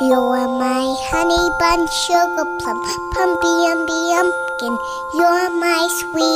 You're my honey bun, sugar plum, pumpy umby pumpkin. You're my sweet.